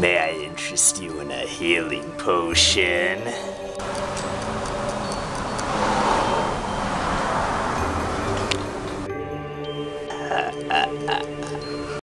May I interest you in a healing potion?